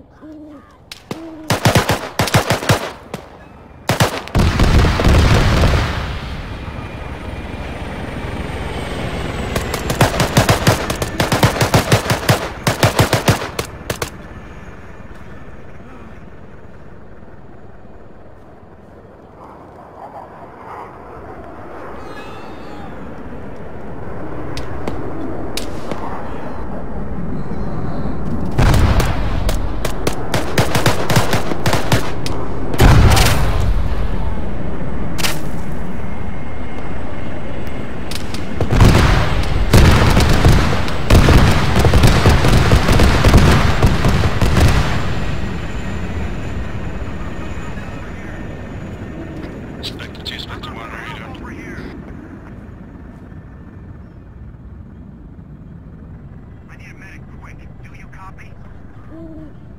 Uh, uh, uh. Quick. Do you copy?